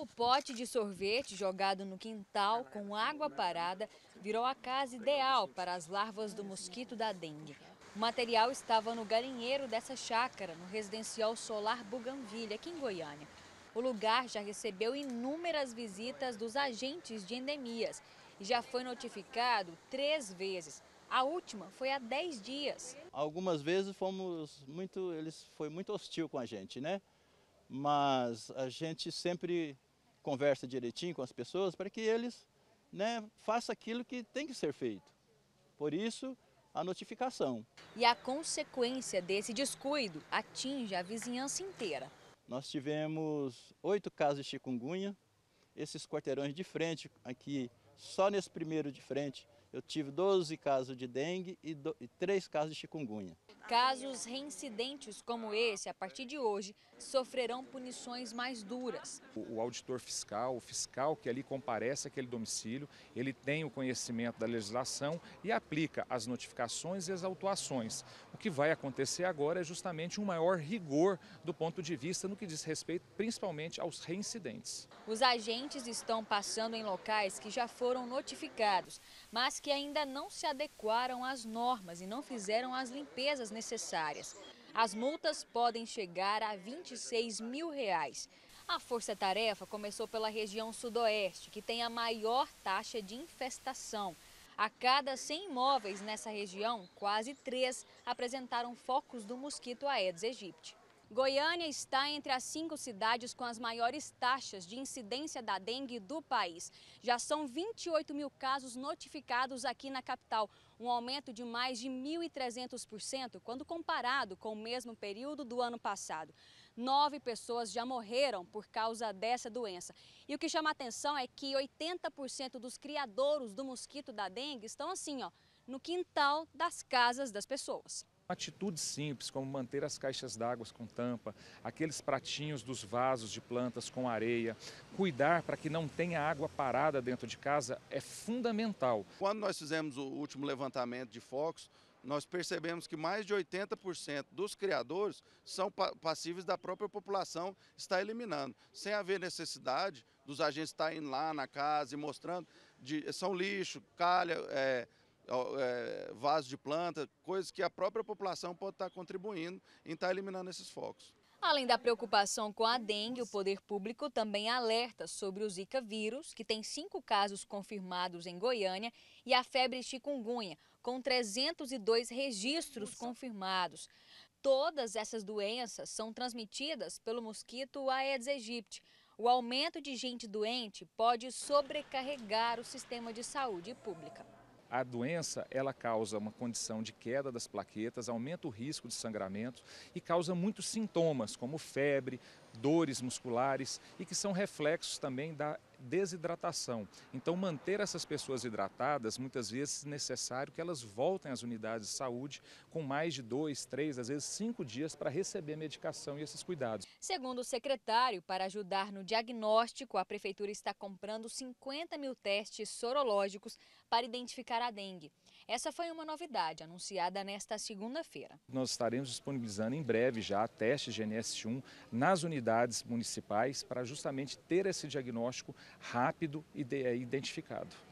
O pote de sorvete jogado no quintal com água parada virou a casa ideal para as larvas do mosquito da dengue. O material estava no galinheiro dessa chácara, no residencial Solar Buganvilha, aqui em Goiânia. O lugar já recebeu inúmeras visitas dos agentes de endemias e já foi notificado três vezes. A última foi há 10 dias. Algumas vezes fomos muito, eles foi muito hostil com a gente, né? Mas a gente sempre conversa direitinho com as pessoas para que eles né, façam aquilo que tem que ser feito. Por isso, a notificação. E a consequência desse descuido atinge a vizinhança inteira. Nós tivemos oito casos de chikungunya, esses quarteirões de frente aqui, só nesse primeiro de frente, eu tive 12 casos de dengue e, do, e 3 casos de chikungunya. Casos reincidentes como esse, a partir de hoje, sofrerão punições mais duras. O, auditor fiscal, o fiscal que ali comparece àquele domicílio, ele tem o conhecimento da legislação e aplica as notificações e as autuações. O que vai acontecer agora é justamente um maior rigor do ponto de vista no que diz respeito principalmente aos reincidentes. Os agentes estão passando em locais que já foram notificados, mas que ainda não se adequaram às normas e não fizeram as limpezas necessárias. As multas podem chegar a 26 mil reais. A força-tarefa começou pela região sudoeste, que tem a maior taxa de infestação. A cada 100 imóveis nessa região, quase três apresentaram focos do mosquito Aedes aegypti. Goiânia está entre as cinco cidades com as maiores taxas de incidência da dengue do país. Já são 28 mil casos notificados aqui na capital, um aumento de mais de 1.300% quando comparado com o mesmo período do ano passado. Nove pessoas já morreram por causa dessa doença. E o que chama a atenção é que 80% dos criadouros do mosquito da dengue estão assim, ó, no quintal das casas das pessoas. Atitudes simples, como manter as caixas d'água com tampa, aqueles pratinhos dos vasos de plantas com areia, cuidar para que não tenha água parada dentro de casa é fundamental. Quando nós fizemos o último levantamento de focos, nós percebemos que mais de 80% dos criadores são passíveis da própria população estar eliminando, sem haver necessidade dos agentes estarem lá na casa e mostrando, de, são lixo, calha, é, é, vasos de planta, coisas que a própria população pode estar contribuindo em estar eliminando esses focos. Além da preocupação com a dengue, o poder público também alerta sobre o Zika vírus, que tem cinco casos confirmados em Goiânia, e a febre chikungunya, com 302 registros confirmados. Todas essas doenças são transmitidas pelo mosquito Aedes aegypti. O aumento de gente doente pode sobrecarregar o sistema de saúde pública. A doença ela causa uma condição de queda das plaquetas, aumenta o risco de sangramento e causa muitos sintomas, como febre, dores musculares e que são reflexos também da desidratação. Então, manter essas pessoas hidratadas, muitas vezes é necessário que elas voltem às unidades de saúde com mais de dois, três, às vezes cinco dias para receber medicação e esses cuidados. Segundo o secretário, para ajudar no diagnóstico, a Prefeitura está comprando 50 mil testes sorológicos para identificar a dengue. Essa foi uma novidade anunciada nesta segunda-feira. Nós estaremos disponibilizando em breve já testes de NS1 nas unidades unidades municipais para justamente ter esse diagnóstico rápido e identificado.